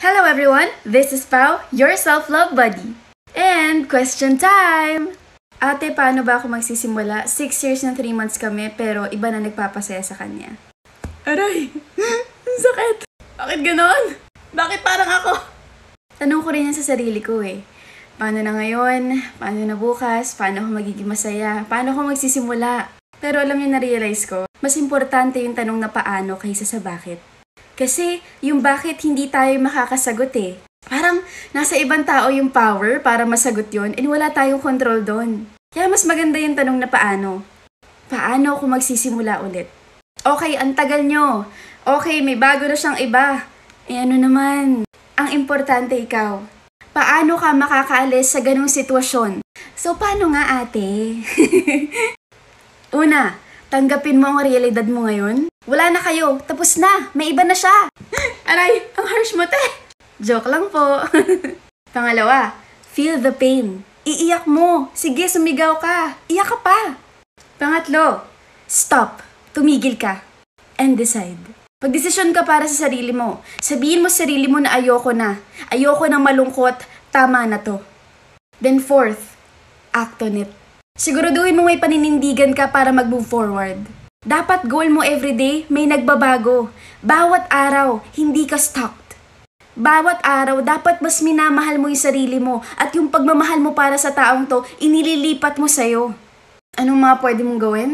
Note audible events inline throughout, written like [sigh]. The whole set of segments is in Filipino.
Hello everyone, this is Pau, your self-love buddy. And question time! Ate, paano ba ako magsisimula? Six years na three months kami, pero iba na nagpapasaya sa kanya. Aray! Ang sakit! Bakit ganon? Bakit parang ako? Tanong ko rin yan sa sarili ko eh. Paano na ngayon? Paano na bukas? Paano ako magiging masaya? Paano ako magsisimula? Pero alam niyo na-realize ko, mas importante yung tanong na paano kaysa sa bakit. Kasi yung bakit hindi tayo makakasagot eh. Parang nasa ibang tao yung power para masagot yon and wala tayong control doon. Kaya mas maganda yung tanong na paano. Paano ako magsisimula ulit? Okay, ang tagal nyo. Okay, may bago na siyang iba. Eh ano naman, ang importante ikaw. Paano ka makakaalis sa ganong sitwasyon? So, paano nga ate? [laughs] Una, tanggapin mo ang realidad mo ngayon. Wala na kayo, tapos na, may iba na siya. [gasps] Aray, ang harsh mo te. Joke lang po. [laughs] Pangalawa, feel the pain. Iiyak mo. Sige, sumigaw ka. Iyak ka pa. Pangatlo, stop. Tumigil ka. And decide. Pagdesisyon ka para sa sarili mo. Sabihin mo sa sarili mo na ayoko na. Ayoko na malungkot. Tama na to. Then fourth, act on it. Siguraduhin mo may paninindigan ka para mag-move forward. Dapat goal mo everyday may nagbabago. Bawat araw, hindi ka stuck. Bawat araw, dapat mas minamahal mo yung sarili mo at yung pagmamahal mo para sa taong to, inililipat mo sa'yo. Anong mga pwede mong gawin?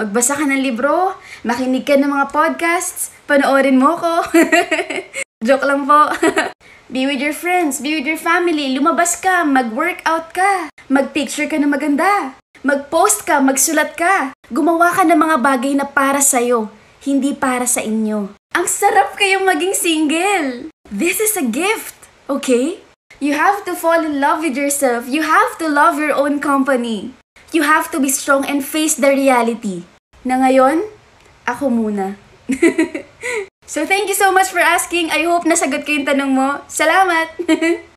Magbasa ka ng libro, makinig ka ng mga podcasts, panoorin mo ko. [laughs] Joke lang po. [laughs] be with your friends, be with your family, lumabas ka, mag-workout ka, mag-picture ka na maganda, mag-post ka, magsulat ka, gumawa ka ng mga bagay na para sa'yo, hindi para sa inyo. Ang sarap kayong maging single! This is a gift, okay? You have to fall in love with yourself. You have to love your own company. You have to be strong and face the reality. Na ngayon, ako muna. [laughs] so thank you so much for asking. I hope nasagot ko yung tanong mo. Salamat! [laughs]